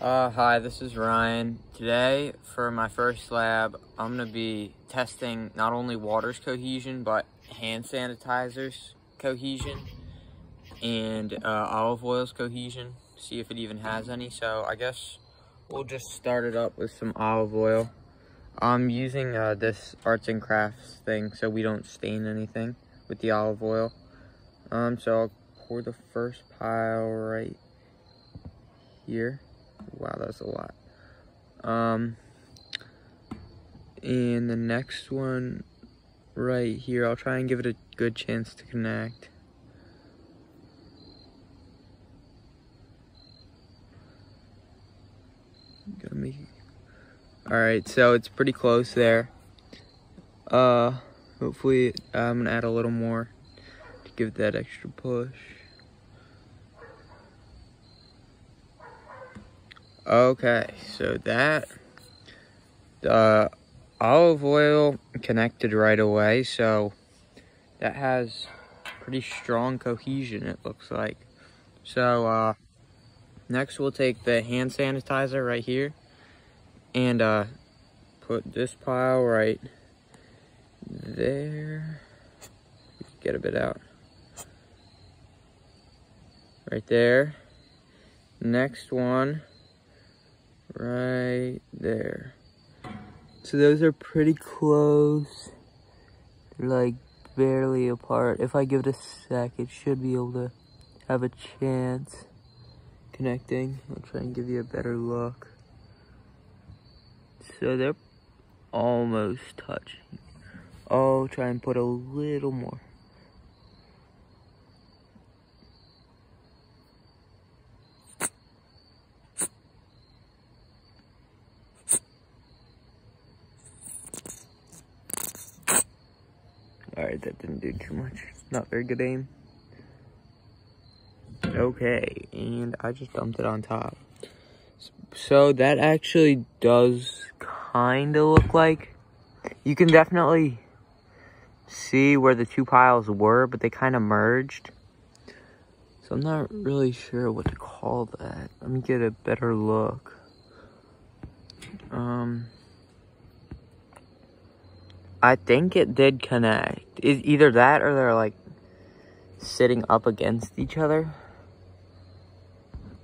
Uh, hi, this is Ryan. Today, for my first lab, I'm going to be testing not only water's cohesion, but hand sanitizer's cohesion and uh, olive oil's cohesion, see if it even has any. So I guess we'll just start it up with some olive oil. I'm using uh, this arts and crafts thing so we don't stain anything with the olive oil. Um, so I'll pour the first pile right here. Wow, that's a lot. Um, and the next one right here, I'll try and give it a good chance to connect. Gotta make Alright, so it's pretty close there. Uh, hopefully I'm gonna add a little more to give that extra push. Okay, so that the olive oil connected right away, so that has pretty strong cohesion it looks like. So uh next we'll take the hand sanitizer right here and uh put this pile right there. Get a bit out. Right there. Next one right there. So those are pretty close. Like barely apart. If I give it a sec, it should be able to have a chance connecting. I'll try and give you a better look. So they're almost touching. I'll try and put a little more. That didn't do too much. Not very good aim. Okay, and I just dumped it on top. So that actually does kind of look like. You can definitely see where the two piles were, but they kind of merged. So I'm not really sure what to call that. Let me get a better look. Um, I think it did connect. Is either that or they're like sitting up against each other.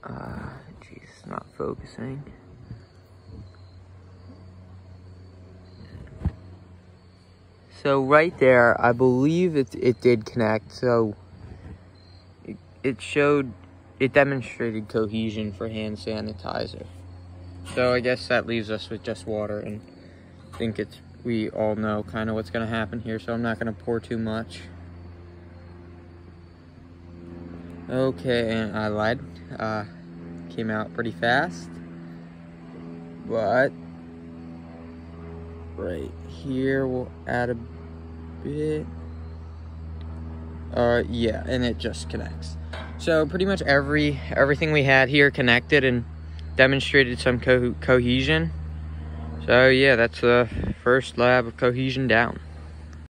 Uh, jeez, not focusing. So right there, I believe it, it did connect. So it, it showed, it demonstrated cohesion for hand sanitizer. So I guess that leaves us with just water and I think it's we all know kind of what's going to happen here, so I'm not going to pour too much. Okay, and I lied. Uh, came out pretty fast. But, right here, we'll add a bit. Uh, yeah, and it just connects. So pretty much every everything we had here connected and demonstrated some co cohesion. So yeah, that's the first lab of cohesion down.